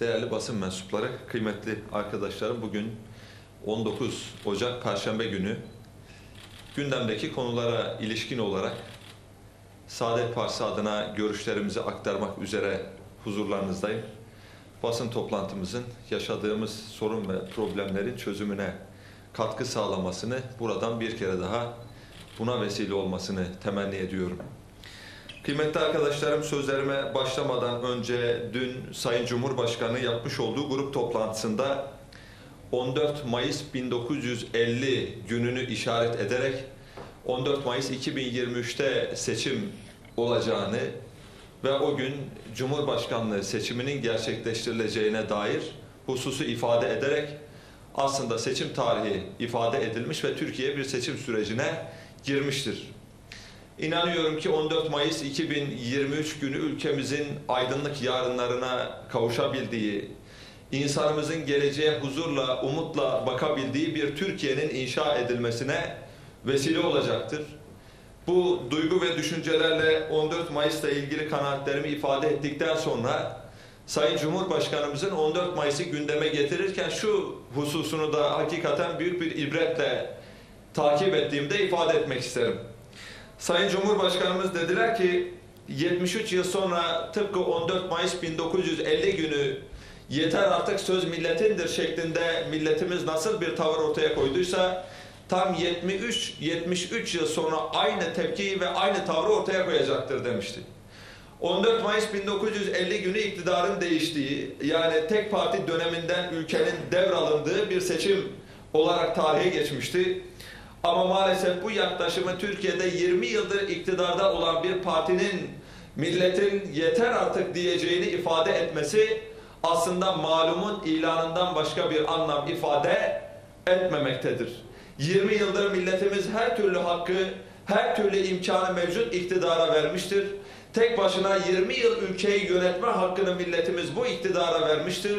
değerli basın mensupları, kıymetli arkadaşlarım bugün 19 Ocak Perşembe günü gündemdeki konulara ilişkin olarak Saadet Partisi adına görüşlerimizi aktarmak üzere huzurlarınızdayım. Basın toplantımızın yaşadığımız sorun ve problemlerin çözümüne katkı sağlamasını buradan bir kere daha buna vesile olmasını temenni ediyorum. Kıymetli arkadaşlarım sözlerime başlamadan önce dün Sayın Cumhurbaşkanı yapmış olduğu grup toplantısında 14 Mayıs 1950 gününü işaret ederek 14 Mayıs 2023'te seçim olacağını ve o gün Cumhurbaşkanlığı seçiminin gerçekleştirileceğine dair hususu ifade ederek aslında seçim tarihi ifade edilmiş ve Türkiye bir seçim sürecine girmiştir. İnanıyorum ki 14 Mayıs 2023 günü ülkemizin aydınlık yarınlarına kavuşabildiği, insanımızın geleceğe huzurla, umutla bakabildiği bir Türkiye'nin inşa edilmesine vesile olacaktır. Bu duygu ve düşüncelerle 14 Mayıs'la ilgili kanaatlerimi ifade ettikten sonra Sayın Cumhurbaşkanımızın 14 Mayıs'ı gündeme getirirken şu hususunu da hakikaten büyük bir ibretle takip ettiğimde ifade etmek isterim. Sayın Cumhurbaşkanımız dediler ki 73 yıl sonra tıpkı 14 Mayıs 1950 günü yeter artık söz milletindir şeklinde milletimiz nasıl bir tavır ortaya koyduysa tam 73 73 yıl sonra aynı tepkiyi ve aynı tavrı ortaya koyacaktır demişti. 14 Mayıs 1950 günü iktidarın değiştiği yani tek parti döneminden ülkenin devralındığı bir seçim olarak tarihe geçmişti. Ama maalesef bu yaklaşımı Türkiye'de 20 yıldır iktidarda olan bir partinin milletin yeter artık diyeceğini ifade etmesi aslında malumun ilanından başka bir anlam ifade etmemektedir. 20 yıldır milletimiz her türlü hakkı, her türlü imkanı mevcut iktidara vermiştir. Tek başına 20 yıl ülkeyi yönetme hakkını milletimiz bu iktidara vermiştir.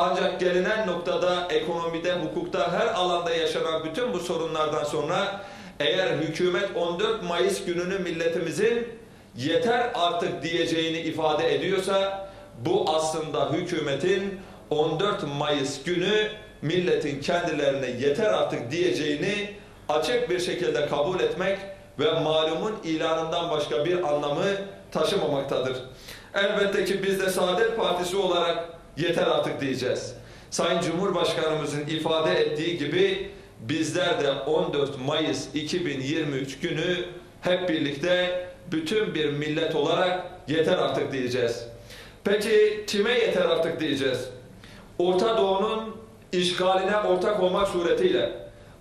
Ancak gelinen noktada ekonomide, hukukta, her alanda yaşanan bütün bu sorunlardan sonra eğer hükümet 14 Mayıs gününü milletimizin yeter artık diyeceğini ifade ediyorsa bu aslında hükümetin 14 Mayıs günü milletin kendilerine yeter artık diyeceğini açık bir şekilde kabul etmek ve malumun ilanından başka bir anlamı taşımamaktadır. Elbette ki biz de Saadet Partisi olarak yeter artık diyeceğiz. Sayın Cumhurbaşkanımızın ifade ettiği gibi bizler de 14 Mayıs 2023 günü hep birlikte bütün bir millet olarak yeter artık diyeceğiz. Peki kime yeter artık diyeceğiz? Orta Doğu'nun işgaline ortak olmak suretiyle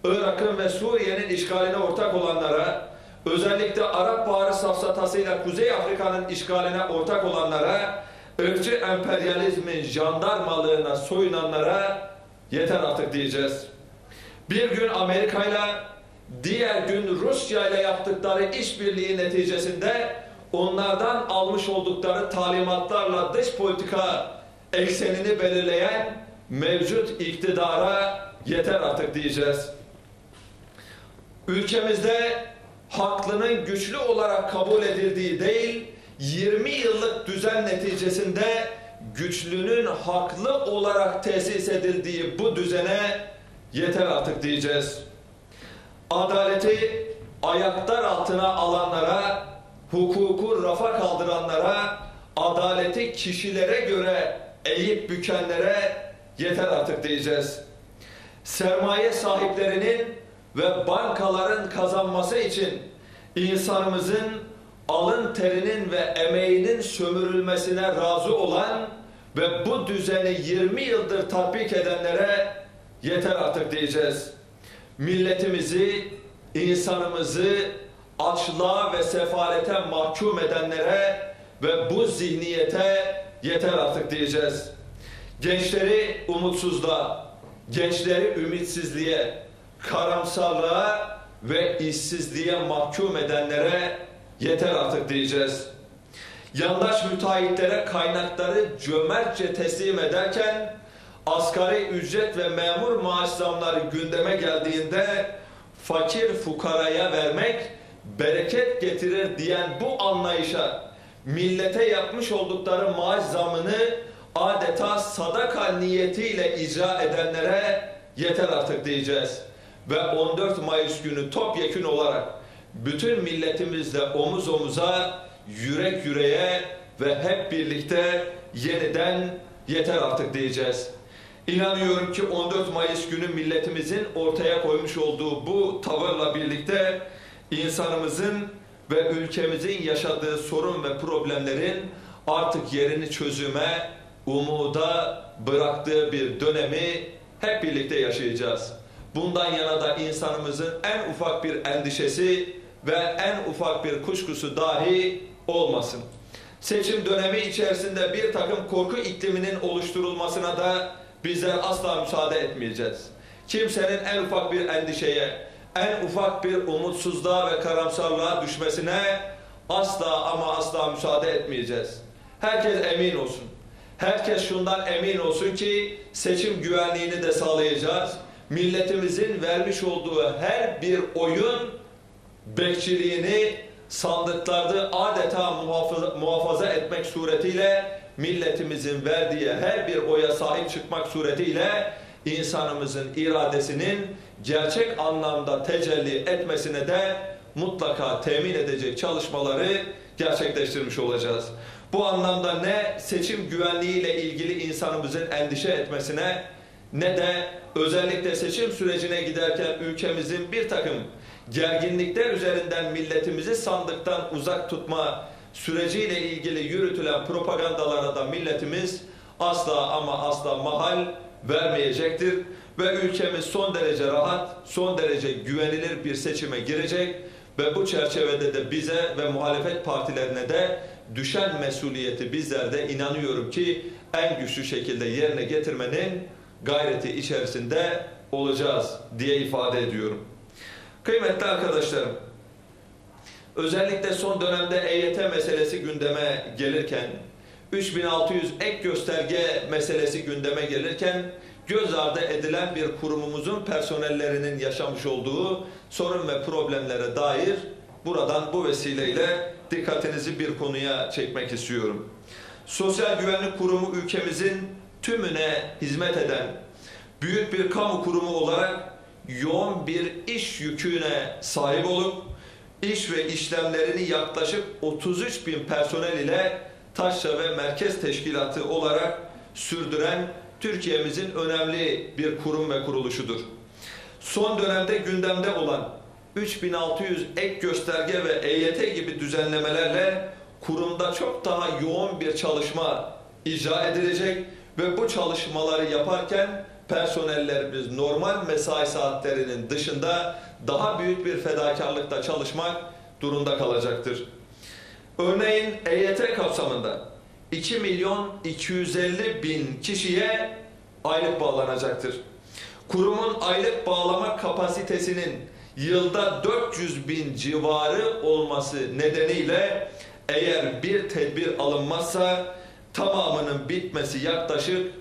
Irak'ın ve Suriye'nin işgaline ortak olanlara özellikle Arap Baharı safsatasıyla Kuzey Afrika'nın işgaline ortak olanlara ırkçı emperyalizmin jandarmalığına soyunanlara yeter artık diyeceğiz. Bir gün Amerika ile diğer gün Rusya ile yaptıkları işbirliği neticesinde onlardan almış oldukları talimatlarla dış politika eksenini belirleyen mevcut iktidara yeter artık diyeceğiz. Ülkemizde haklının güçlü olarak kabul edildiği değil, 20 yıllık düzen neticesinde güçlünün haklı olarak tesis edildiği bu düzene yeter artık diyeceğiz. Adaleti ayaklar altına alanlara, hukuku rafa kaldıranlara, adaleti kişilere göre eğip bükenlere yeter artık diyeceğiz. Sermaye sahiplerinin ve bankaların kazanması için insanımızın alın terinin ve emeğinin sömürülmesine razı olan ve bu düzeni 20 yıldır tatbik edenlere yeter artık diyeceğiz. Milletimizi, insanımızı açlığa ve sefalete mahkum edenlere ve bu zihniyete yeter artık diyeceğiz. Gençleri umutsuzluğa, gençleri ümitsizliğe, karamsarlığa ve işsizliğe mahkum edenlere yeter artık diyeceğiz. Yandaş müteahhitlere kaynakları cömertçe teslim ederken asgari ücret ve memur maaş zamları gündeme geldiğinde fakir fukaraya vermek bereket getirir diyen bu anlayışa millete yapmış oldukları maaş zamını adeta sadaka niyetiyle icra edenlere yeter artık diyeceğiz. Ve 14 Mayıs günü topyekün olarak bütün milletimizle omuz omuza, yürek yüreğe ve hep birlikte yeniden yeter artık diyeceğiz. İnanıyorum ki 14 Mayıs günü milletimizin ortaya koymuş olduğu bu tavırla birlikte insanımızın ve ülkemizin yaşadığı sorun ve problemlerin artık yerini çözüme, umuda bıraktığı bir dönemi hep birlikte yaşayacağız. Bundan yana da insanımızın en ufak bir endişesi ve en ufak bir kuşkusu dahi olmasın. Seçim dönemi içerisinde bir takım korku ikliminin oluşturulmasına da bizler asla müsaade etmeyeceğiz. Kimsenin en ufak bir endişeye, en ufak bir umutsuzluğa ve karamsarlığa düşmesine asla ama asla müsaade etmeyeceğiz. Herkes emin olsun. Herkes şundan emin olsun ki seçim güvenliğini de sağlayacağız. Milletimizin vermiş olduğu her bir oyun bekçiliğini sandıklarda adeta muhafaza, muhafaza etmek suretiyle milletimizin verdiği her bir oya sahip çıkmak suretiyle insanımızın iradesinin gerçek anlamda tecelli etmesine de mutlaka temin edecek çalışmaları gerçekleştirmiş olacağız. Bu anlamda ne seçim güvenliğiyle ilgili insanımızın endişe etmesine ne de özellikle seçim sürecine giderken ülkemizin bir takım gerginlikler üzerinden milletimizi sandıktan uzak tutma süreciyle ilgili yürütülen propagandalara da milletimiz asla ama asla mahal vermeyecektir ve ülkemiz son derece rahat, son derece güvenilir bir seçime girecek ve bu çerçevede de bize ve muhalefet partilerine de düşen mesuliyeti bizler de inanıyorum ki en güçlü şekilde yerine getirmenin gayreti içerisinde olacağız diye ifade ediyorum. Kıymetli arkadaşlarım, özellikle son dönemde EYT meselesi gündeme gelirken, 3600 ek gösterge meselesi gündeme gelirken, göz ardı edilen bir kurumumuzun personellerinin yaşamış olduğu sorun ve problemlere dair buradan bu vesileyle dikkatinizi bir konuya çekmek istiyorum. Sosyal Güvenlik Kurumu ülkemizin tümüne hizmet eden büyük bir kamu kurumu olarak yoğun bir iş yüküne sahip olup iş ve işlemlerini yaklaşık 33 bin personel ile taşra ve merkez teşkilatı olarak sürdüren Türkiye'mizin önemli bir kurum ve kuruluşudur. Son dönemde gündemde olan 3600 ek gösterge ve EYT gibi düzenlemelerle kurumda çok daha yoğun bir çalışma icra edilecek ve bu çalışmaları yaparken personellerimiz normal mesai saatlerinin dışında daha büyük bir fedakarlıkta çalışmak durumda kalacaktır. Örneğin EYT kapsamında 2 milyon 250 bin kişiye aylık bağlanacaktır. Kurumun aylık bağlama kapasitesinin yılda 400 bin civarı olması nedeniyle eğer bir tedbir alınmazsa tamamının bitmesi yaklaşık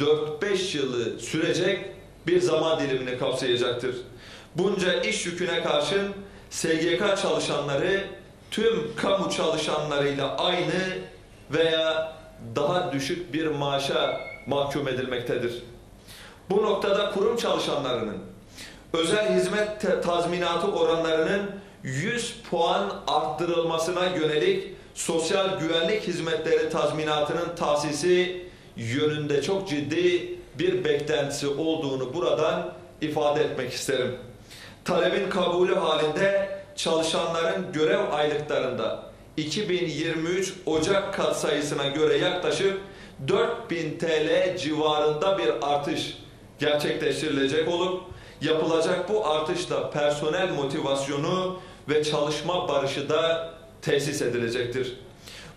4-5 yılı sürecek bir zaman dilimini kapsayacaktır. Bunca iş yüküne karşın SGK çalışanları tüm kamu çalışanlarıyla aynı veya daha düşük bir maaşa mahkum edilmektedir. Bu noktada kurum çalışanlarının özel hizmet tazminatı oranlarının 100 puan arttırılmasına yönelik sosyal güvenlik hizmetleri tazminatının tahsisi yönünde çok ciddi bir beklentisi olduğunu buradan ifade etmek isterim. Talebin kabulü halinde çalışanların görev aylıklarında 2023 Ocak kat sayısına göre yaklaşık 4000 TL civarında bir artış gerçekleştirilecek olup yapılacak bu artışla personel motivasyonu ve çalışma barışı da tesis edilecektir.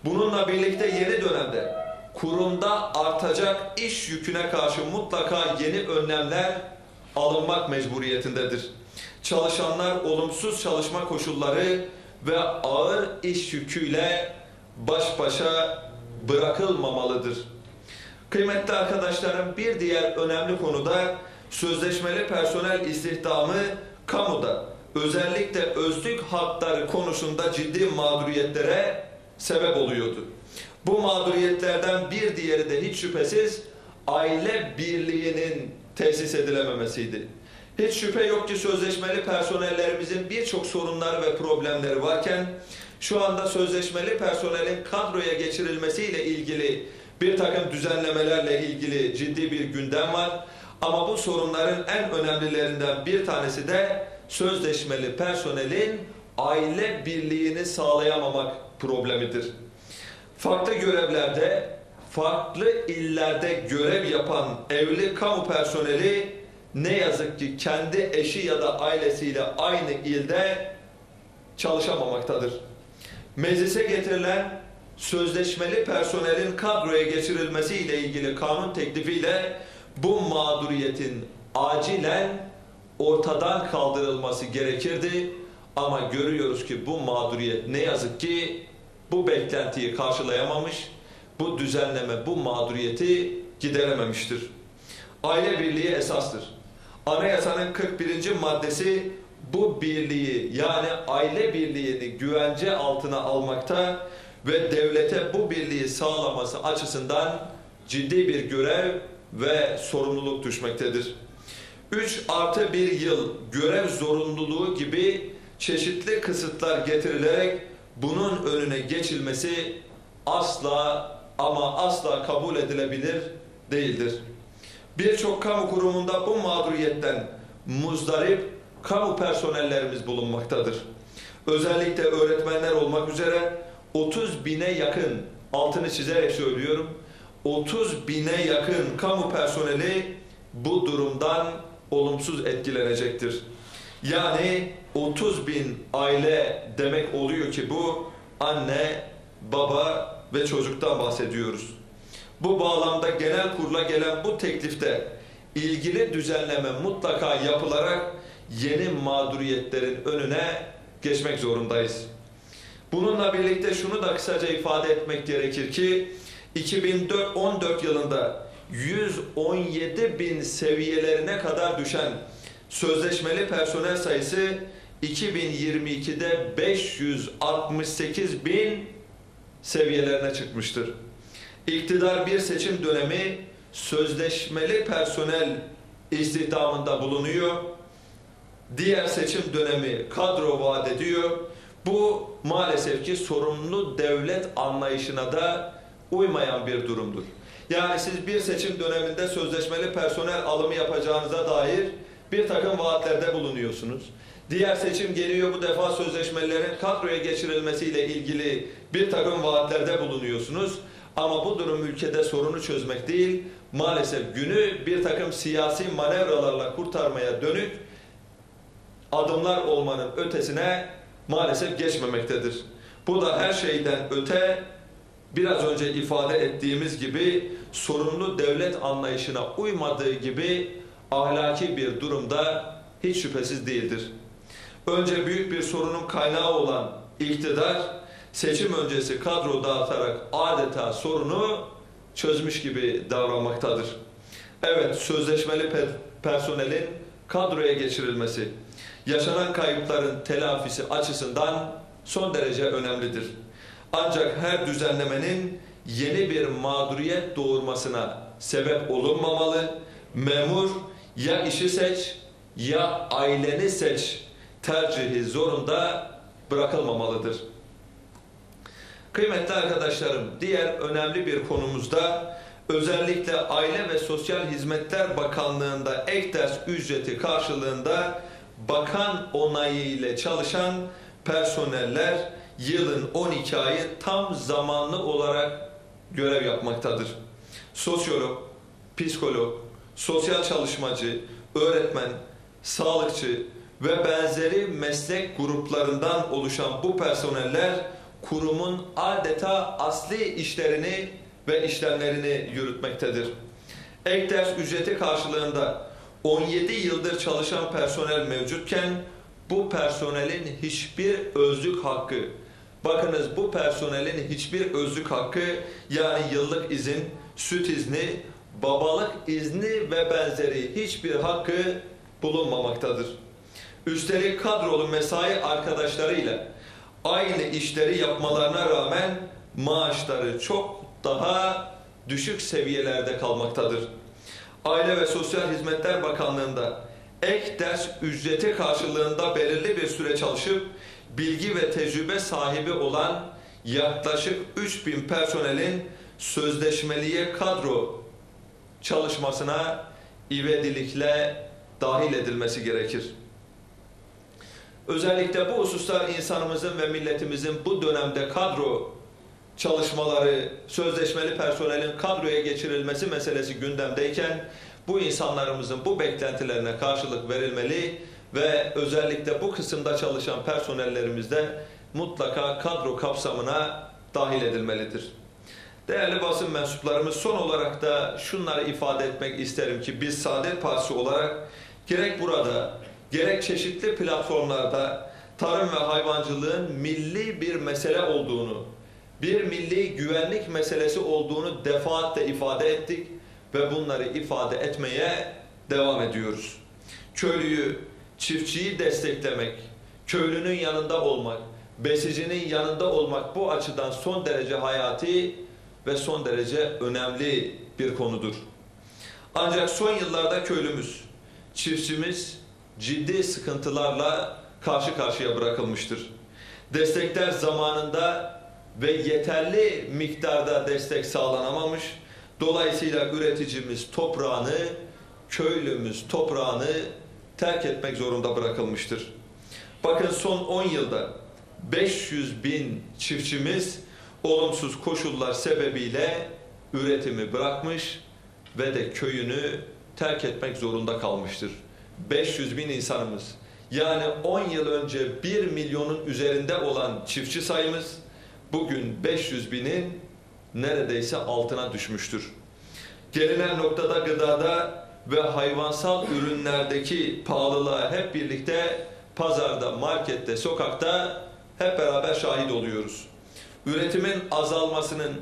Bununla birlikte yeni dönemde kurumda artacak iş yüküne karşı mutlaka yeni önlemler alınmak mecburiyetindedir. Çalışanlar olumsuz çalışma koşulları ve ağır iş yüküyle baş başa bırakılmamalıdır. Kıymetli arkadaşlarım bir diğer önemli konuda sözleşmeli personel istihdamı kamuda özellikle özlük hakları konusunda ciddi mağduriyetlere sebep oluyordu. Bu mağduriyetlerden bir diğeri de hiç şüphesiz aile birliğinin tesis edilememesiydi. Hiç şüphe yok ki sözleşmeli personellerimizin birçok sorunları ve problemleri varken şu anda sözleşmeli personelin kadroya geçirilmesiyle ilgili bir takım düzenlemelerle ilgili ciddi bir gündem var. Ama bu sorunların en önemlilerinden bir tanesi de sözleşmeli personelin aile birliğini sağlayamamak problemidir. Farklı görevlerde, farklı illerde görev yapan evli kamu personeli ne yazık ki kendi eşi ya da ailesiyle aynı ilde çalışamamaktadır. Meclise getirilen sözleşmeli personelin kadroya geçirilmesi ile ilgili kanun teklifiyle bu mağduriyetin acilen ortadan kaldırılması gerekirdi. Ama görüyoruz ki bu mağduriyet ne yazık ki bu beklentiyi karşılayamamış, bu düzenleme bu mağduriyeti giderememiştir. Aile birliği esastır. Anayasanın 41. maddesi bu birliği yani aile birliğini güvence altına almakta ve devlete bu birliği sağlaması açısından ciddi bir görev ve sorumluluk düşmektedir. 3 artı 1 yıl görev zorunluluğu gibi çeşitli kısıtlar getirilerek bunun önüne geçilmesi asla ama asla kabul edilebilir değildir. Birçok kamu kurumunda bu mağduriyetten muzdarip kamu personellerimiz bulunmaktadır. Özellikle öğretmenler olmak üzere 30 bine yakın, altını çizerek söylüyorum, 30 bine yakın kamu personeli bu durumdan olumsuz etkilenecektir. Yani 30 bin aile demek oluyor ki bu anne, baba ve çocuktan bahsediyoruz. Bu bağlamda genel kurula gelen bu teklifte ilgili düzenleme mutlaka yapılarak yeni mağduriyetlerin önüne geçmek zorundayız. Bununla birlikte şunu da kısaca ifade etmek gerekir ki 2014 yılında 117 bin seviyelerine kadar düşen sözleşmeli personel sayısı 2022'de 568 bin seviyelerine çıkmıştır. İktidar bir seçim dönemi sözleşmeli personel istihdamında bulunuyor. Diğer seçim dönemi kadro vaat ediyor. Bu maalesef ki sorumlu devlet anlayışına da uymayan bir durumdur. Yani siz bir seçim döneminde sözleşmeli personel alımı yapacağınıza dair bir takım vaatlerde bulunuyorsunuz. Diğer seçim geliyor bu defa sözleşmelerin kadroya geçirilmesiyle ilgili bir takım vaatlerde bulunuyorsunuz. Ama bu durum ülkede sorunu çözmek değil, maalesef günü bir takım siyasi manevralarla kurtarmaya dönük adımlar olmanın ötesine maalesef geçmemektedir. Bu da her şeyden öte biraz önce ifade ettiğimiz gibi sorumlu devlet anlayışına uymadığı gibi ahlaki bir durumda hiç şüphesiz değildir. Önce büyük bir sorunun kaynağı olan iktidar seçim öncesi kadro dağıtarak adeta sorunu çözmüş gibi davranmaktadır. Evet sözleşmeli personelin kadroya geçirilmesi yaşanan kayıpların telafisi açısından son derece önemlidir. Ancak her düzenlemenin yeni bir mağduriyet doğurmasına sebep olunmamalı. Memur ya işi seç ya aileni seç tercihi zorunda bırakılmamalıdır. Kıymetli arkadaşlarım, diğer önemli bir konumuzda özellikle Aile ve Sosyal Hizmetler Bakanlığı'nda ek ders ücreti karşılığında bakan onayı ile çalışan personeller yılın 12 ayı tam zamanlı olarak görev yapmaktadır. Sosyolog, psikolog, sosyal çalışmacı, öğretmen, sağlıkçı ve benzeri meslek gruplarından oluşan bu personeller kurumun adeta asli işlerini ve işlemlerini yürütmektedir. Ek ders ücreti karşılığında 17 yıldır çalışan personel mevcutken bu personelin hiçbir özlük hakkı, bakınız bu personelin hiçbir özlük hakkı yani yıllık izin, süt izni, babalık izni ve benzeri hiçbir hakkı bulunmamaktadır. Üstelik kadrolu mesai arkadaşlarıyla aynı işleri yapmalarına rağmen maaşları çok daha düşük seviyelerde kalmaktadır. Aile ve Sosyal Hizmetler Bakanlığı'nda ek ders ücreti karşılığında belirli bir süre çalışıp bilgi ve tecrübe sahibi olan yaklaşık 3000 personelin sözleşmeliye kadro çalışmasına ivedilikle dahil edilmesi gerekir. Özellikle bu hususlar insanımızın ve milletimizin bu dönemde kadro çalışmaları, sözleşmeli personelin kadroya geçirilmesi meselesi gündemdeyken bu insanlarımızın bu beklentilerine karşılık verilmeli ve özellikle bu kısımda çalışan personellerimiz de mutlaka kadro kapsamına dahil edilmelidir. Değerli basın mensuplarımız son olarak da şunları ifade etmek isterim ki biz Saadet Partisi olarak gerek burada gerek çeşitli platformlarda tarım ve hayvancılığın milli bir mesele olduğunu, bir milli güvenlik meselesi olduğunu defaatle ifade ettik ve bunları ifade etmeye devam ediyoruz. Köylüyü, çiftçiyi desteklemek, köylünün yanında olmak, besicinin yanında olmak bu açıdan son derece hayati ve son derece önemli bir konudur. Ancak son yıllarda köylümüz, çiftçimiz ciddi sıkıntılarla karşı karşıya bırakılmıştır. Destekler zamanında ve yeterli miktarda destek sağlanamamış. Dolayısıyla üreticimiz toprağını, köylümüz toprağını terk etmek zorunda bırakılmıştır. Bakın son 10 yılda 500 bin çiftçimiz olumsuz koşullar sebebiyle üretimi bırakmış ve de köyünü terk etmek zorunda kalmıştır. 500 bin insanımız yani 10 yıl önce 1 milyonun üzerinde olan çiftçi sayımız bugün 500 binin neredeyse altına düşmüştür. Gelinen noktada gıdada ve hayvansal ürünlerdeki pahalılığa hep birlikte pazarda, markette, sokakta hep beraber şahit oluyoruz. Üretimin azalmasının,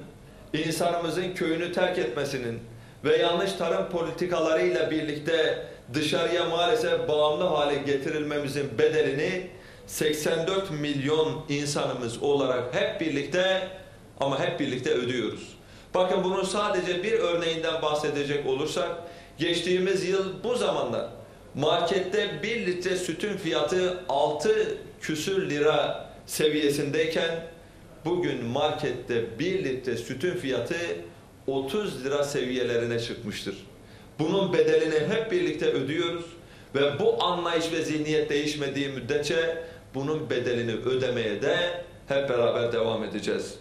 insanımızın köyünü terk etmesinin ve yanlış tarım politikalarıyla birlikte dışarıya maalesef bağımlı hale getirilmemizin bedelini 84 milyon insanımız olarak hep birlikte ama hep birlikte ödüyoruz. Bakın bunun sadece bir örneğinden bahsedecek olursak geçtiğimiz yıl bu zamanlar markette 1 litre sütün fiyatı 6 küsür lira seviyesindeyken bugün markette 1 litre sütün fiyatı 30 lira seviyelerine çıkmıştır. Bunun bedelini hep birlikte ödüyoruz ve bu anlayış ve zihniyet değişmediği müddetçe bunun bedelini ödemeye de hep beraber devam edeceğiz.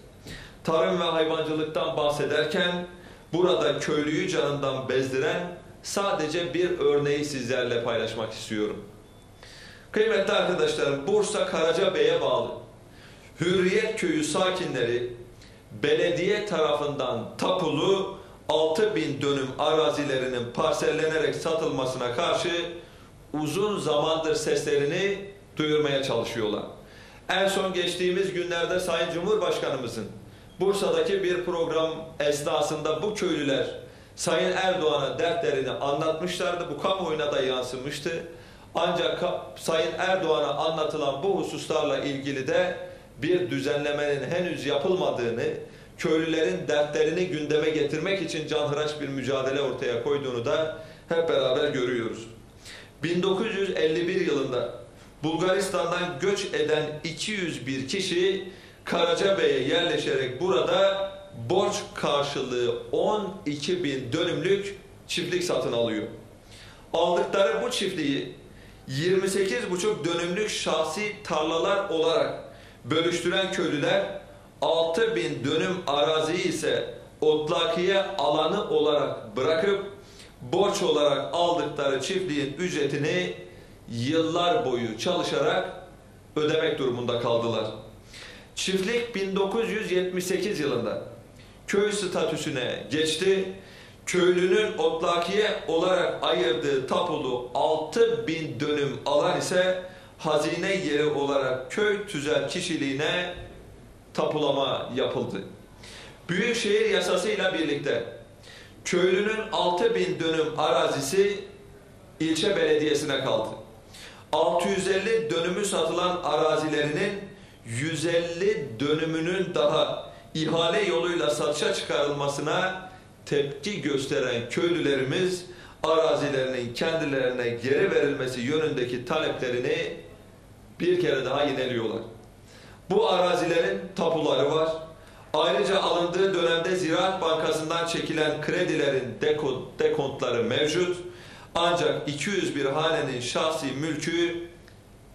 Tarım ve hayvancılıktan bahsederken burada köylüyü canından bezdiren sadece bir örneği sizlerle paylaşmak istiyorum. Kıymetli arkadaşlarım Bursa Karacabey'e bağlı Hürriyet Köyü sakinleri belediye tarafından tapulu 6 bin dönüm arazilerinin parsellenerek satılmasına karşı uzun zamandır seslerini duyurmaya çalışıyorlar. En son geçtiğimiz günlerde Sayın Cumhurbaşkanımızın Bursa'daki bir program esnasında bu köylüler Sayın Erdoğan'a dertlerini anlatmışlardı. Bu kamuoyuna da yansımıştı. Ancak Sayın Erdoğan'a anlatılan bu hususlarla ilgili de bir düzenlemenin henüz yapılmadığını, köylülerin dertlerini gündeme getirmek için canhıraç bir mücadele ortaya koyduğunu da hep beraber görüyoruz. 1951 yılında Bulgaristan'dan göç eden 201 kişi Karacabey'e yerleşerek burada borç karşılığı 12 bin dönümlük çiftlik satın alıyor. Aldıkları bu çiftliği 28,5 dönümlük şahsi tarlalar olarak bölüştüren köylüler 6 bin dönüm araziyi ise otlakiye alanı olarak bırakıp borç olarak aldıkları çiftliğin ücretini yıllar boyu çalışarak ödemek durumunda kaldılar. Çiftlik 1978 yılında köy statüsüne geçti. Köylünün otlakiye olarak ayırdığı tapulu 6 bin dönüm alan ise hazine yeri olarak köy tüzel kişiliğine tapulama yapıldı. Büyükşehir yasasıyla birlikte köylünün 6 bin dönüm arazisi ilçe belediyesine kaldı. 650 dönümü satılan arazilerinin 150 dönümünün daha ihale yoluyla satışa çıkarılmasına tepki gösteren köylülerimiz arazilerinin kendilerine geri verilmesi yönündeki taleplerini bir kere daha yineliyorlar. Bu arazilerin tapuları var. Ayrıca alındığı dönemde Ziraat Bankası'ndan çekilen kredilerin deko- dekontları mevcut. Ancak 201 hanenin şahsi mülkü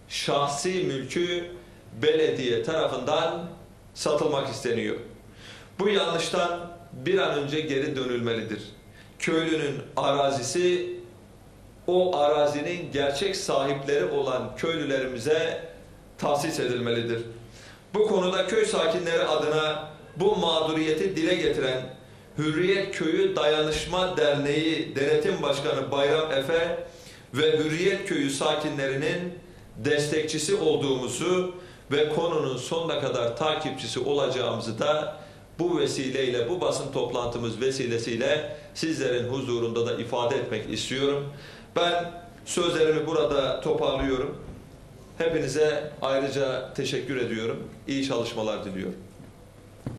şahsi mülkü belediye tarafından satılmak isteniyor. Bu yanlıştan bir an önce geri dönülmelidir. Köylünün arazisi o arazinin gerçek sahipleri olan köylülerimize tahsis edilmelidir. Bu konuda köy sakinleri adına bu mağduriyeti dile getiren Hürriyet Köyü Dayanışma Derneği Denetim Başkanı Bayram Efe ve Hürriyet Köyü sakinlerinin destekçisi olduğumuzu ve konunun sonuna kadar takipçisi olacağımızı da bu vesileyle, bu basın toplantımız vesilesiyle sizlerin huzurunda da ifade etmek istiyorum. Ben sözlerimi burada toparlıyorum. Hepinize ayrıca teşekkür ediyorum. İyi çalışmalar diliyorum.